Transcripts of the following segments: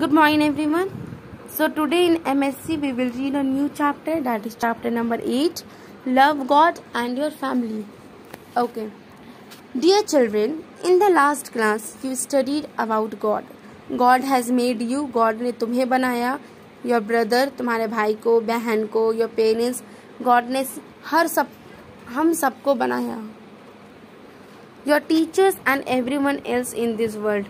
good morning everyone. So today in msc we will read a new chapter that is chapter number 8 love god and your family. Okay. Dear children in the last class you studied about god. God has made you. God ne tumhe banaya your brother tumhare bhai ko behan ko your parents god ne har sab hum sabko banaya your teachers and everyone else in this world.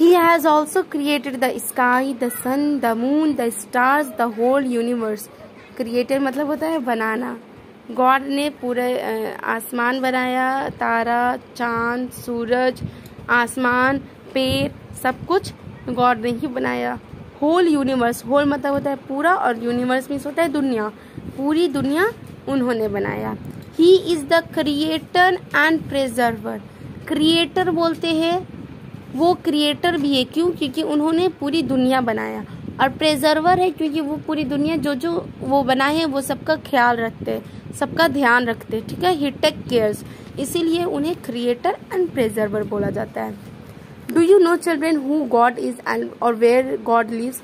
He has also created the sky, the sun, the moon, the stars, the whole universe. Created मतलब होता है बनाना। God ने पूरे आसमान बनाया तारा चाँद सूरज आसमान पेड़ सब कुछ गॉड ने ही बनाया। होल यूनिवर्स होल मतलब होता है पूरा और यूनिवर्स मीन्स होता है दुनिया। पूरी दुनिया उन्होंने बनाया। He is the creator and preserver creator बोलते हैं वो क्रिएटर भी है। क्यों? क्योंकि उन्होंने पूरी दुनिया बनाया। और प्रेजर्वर है क्योंकि वो पूरी दुनिया जो जो वो बनाए हैं, वो सबका ख्याल रखते हैं, सबका ध्यान रखते हैं, ठीक है? ही टेक केयर्स इसीलिए उन्हें क्रिएटर एंड प्रेजर्वर बोला जाता है। Do you know children who God is and और where God lives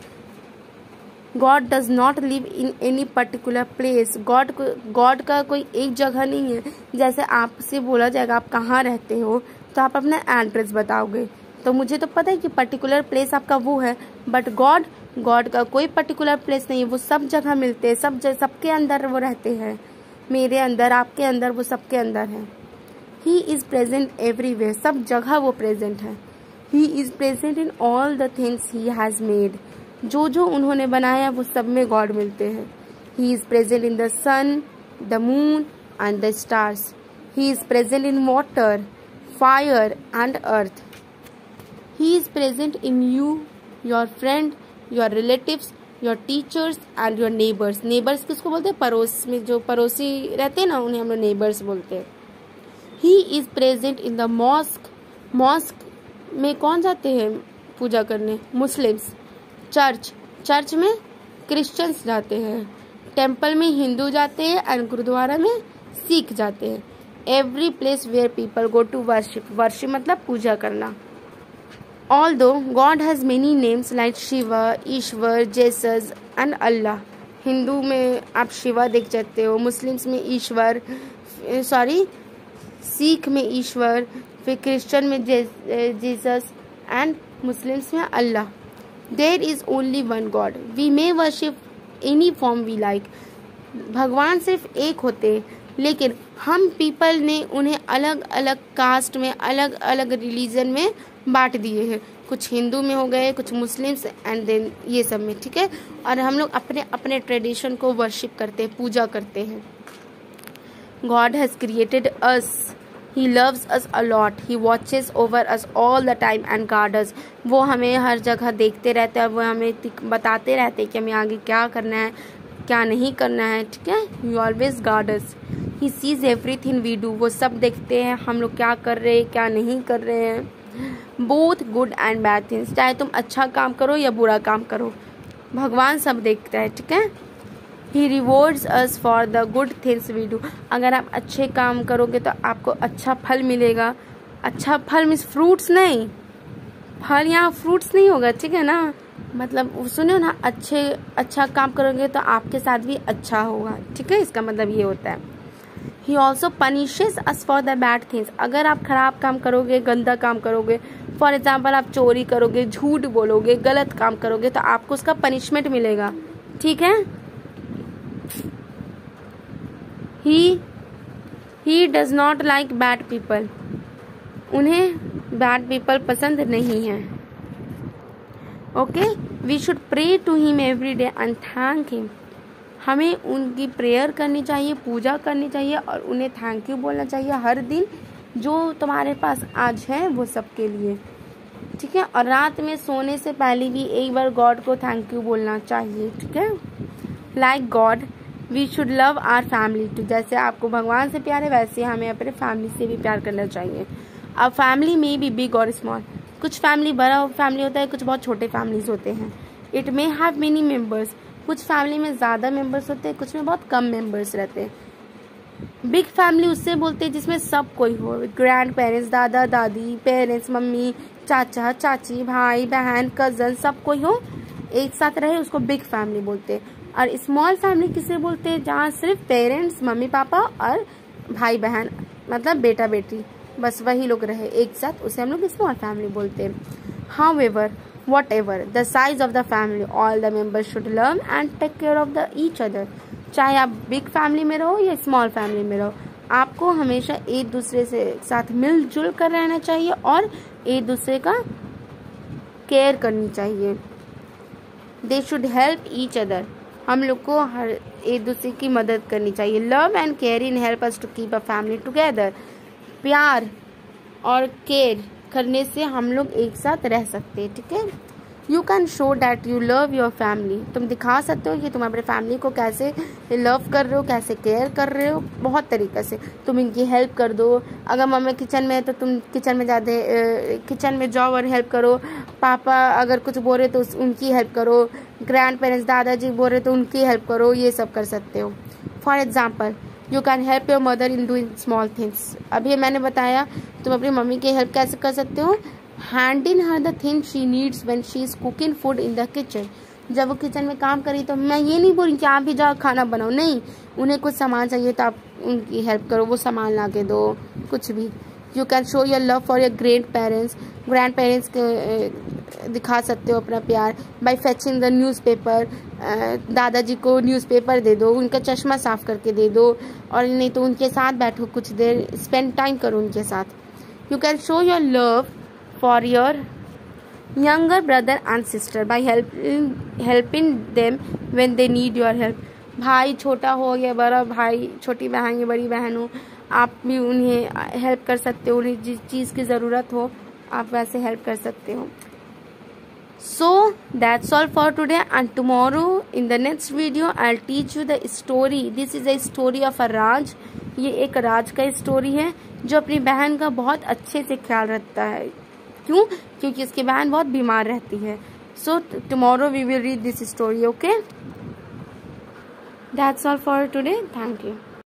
God does not live in any particular place God God का कोई एक जगह नहीं है। जैसे आपसे बोला जाएगा, आप कहाँ रहते हो? तो आप अपना एड्रेस बताओगे। तो मुझे तो पता है कि पर्टिकुलर प्लेस आपका वो है बट गॉड गॉड का कोई पर्टिकुलर प्लेस नहीं है। वो सब जगह मिलते हैं, सब सबके अंदर वो रहते हैं। मेरे अंदर, आपके अंदर, वो सबके अंदर है। ही इज़ प्रेजेंट एवरीवेयर सब जगह वो प्रेजेंट है। He is present in all the things he has made जो जो उन्होंने बनाया, वो सब में गॉड मिलते हैं। He is present in the sun the moon and the stars he is present in water fire and earth He is present in you, your friend, your relatives, your teachers and your neighbours neighbours किसको बोलते हैं? पड़ोस में जो पड़ोसी रहते हैं ना उन्हें हम लोग नेबर्स बोलते हैं। He is present in the mosque mosque में कौन जाते हैं पूजा करने? मुस्लिम्स चर्च चर्च में क्रिश्चियंस जाते हैं। टेंपल में हिंदू जाते हैं एंड गुरुद्वारा में सिख जाते हैं। Every place where people go to worship worship मतलब पूजा करना। Although God has many names like Shiva, ईश्वर जेसस एंड अल्लाह हिंदू में आप शिवा देख सकते हो मुस्लिम्स में ईश्वर सॉरी सिख में ईश्वर फिर क्रिश्चियन में जीसस एंड मुस्लिम्स में Allah there is only one God we may worship any form we like भगवान सिर्फ़ एक होते लेकिन हम पीपल ने उन्हें अलग अलग कास्ट में अलग अलग रिलीजन में बांट दिए हैं। कुछ हिंदू में हो गए, कुछ मुस्लिम्स एंड देन ये सब में, ठीक है? और हम लोग अपने अपने ट्रेडिशन को वर्शिप करते हैं, पूजा करते हैं। God has created us he loves us a lot he watches over us all the time and guards वो हमें हर जगह देखते रहते हैं, वो हमें बताते रहते हैं कि हमें आगे क्या करना है, क्या नहीं करना है, ठीक है? You always guards he sees everything we do वो सब देखते हैं, हम लोग क्या कर रहे हैं, क्या नहीं कर रहे हैं। Both good and bad things चाहे तुम अच्छा काम करो या बुरा काम करो, भगवान सब देखता है, ठीक है? He rewards us for the good things we do अगर आप अच्छे काम करोगे तो आपको अच्छा फल मिलेगा। अच्छा फल मीन्स फ्रूट्स नहीं। फल यहाँ फ्रूट्स नहीं होगा, ठीक है ना? मतलब सुनो ना, अच्छे अच्छा काम करोगे तो आपके साथ भी अच्छा होगा, ठीक है? इसका मतलब ये होता है। He also punishes us for the bad things अगर आप खराब काम करोगे, गंदा काम करोगे फॉर एग्ज़ाम्पल आप चोरी करोगे, झूठ बोलोगे, गलत काम करोगे तो आपको उसका पनिशमेंट मिलेगा। ठीक है? He he does not like bad people उन्हें बैड पीपल पसंद नहीं है। Okay we should pray to him every day and thank him हमें उनकी प्रेयर करनी चाहिए, पूजा करनी चाहिए और उन्हें थैंक यू बोलना चाहिए हर दिन जो तुम्हारे पास आज है वो सबके लिए। ठीक है? और रात में सोने से पहले भी एक बार गॉड को थैंक यू बोलना चाहिए, ठीक है? Like God we should love our family too जैसे आपको भगवान से प्यार है, वैसे हमें अपने फैमिली से भी प्यार करना चाहिए। अब फैमिली में भी बिग और स्मॉल कुछ फैमिली बड़ा फैमिली होता है, कुछ बहुत छोटे फैमिलीज़ होते हैं। It may have many members कुछ फैमिली में ज़्यादा मेंबर्स होते हैं, कुछ में बहुत कम मेंबर्स रहते हैं। बिग फैमिली उससे बोलते हैं जिसमें सब कोई हो। ग्रैंड पेरेंट्स दादा, दादी पेरेंट्स मम्मी, चाचा, चाची, भाई, बहन कज़न सब कोई हो, एक साथ रहे, उसको बिग फैमिली बोलते हैं। और स्मॉल फैमिली किसे बोलते हैं? जहाँ सिर्फ़ पेरेंट्स मम्मी, पापा और भाई, बहन मतलब बेटा बेटी बस वही लोग रहे, एक साथ, उसे हम लोग स्मॉल फैमिली बोलते हैं। However ever the size of the family all the members should learn and take care of the each other चाहे आप बिग फैमिली में रहो या स्मॉल फैमिली में रहो, आपको हमेशा एक दूसरे से साथ मिलजुल कर रहना चाहिए और एक दूसरे का केयर करनी चाहिए। They should help each other हम लोग को हर एक दूसरे की मदद करनी चाहिए। Love and care in help us to keep a family together प्यार और केयर करने से हम लोग एक साथ रह सकते हैं, ठीक है? You can show that you love your family तुम दिखा सकते हो कि तुम अपने फैमिली को कैसे लव कर रहे हो, कैसे केयर कर रहे हो, बहुत तरीके से। तुम इनकी हेल्प कर दो। अगर मम्मी किचन में है तो तुम किचन में ज़्यादा किचन में जाओ और हेल्प करो। पापा अगर कुछ बोल रहे तो उनकी हेल्प करो। ग्रैंड पेरेंट्स दादाजी बोल रहे तो उनकी हेल्प करो। ये सब कर सकते हो। For example you can help your mother in doing small things अभी मैंने बताया, तुम अपनी मम्मी की हेल्प कैसे कर सकते हो? Hand in her the thing she needs when she is cooking food in the kitchen जब वो किचन में काम करी तो मैं ये नहीं बोली कि आप भी जाओ खाना बनाओ। नहीं, उन्हें कुछ सामान चाहिए तो आप उनकी हेल्प करो, वो सामान ला के दो, कुछ भी। You can show your love for your great parents grandparents के दिखा सकते हो अपना प्यार by fetching the newspaper दादाजी को न्यूज़ पेपर दे दो, उनका चश्मा साफ़ करके दे दो, और नहीं तो उनके साथ बैठो कुछ देर स्पेंड टाइम करो उनके साथ. You can show your love for your younger brother and sister by helping helping them when they need your help. भाई छोटा हो या बड़ा भाई, छोटी बहन, या बड़ी बहन हो, आप भी उन्हें हेल्प कर सकते हो, उन्हें जिस चीज़ की ज़रूरत हो, आप वैसे हेल्प कर सकते हो. So, that's all for today and tomorrow in the next video, i'll teach you the story. This is a story of a raj. ये एक राज का स्टोरी है, जो अपनी बहन का बहुत अच्छे से ख्याल रखता है। क्यों? क्योंकि उसकी बहन बहुत बीमार रहती है। So tomorrow we will read this story okay that's all for today thank you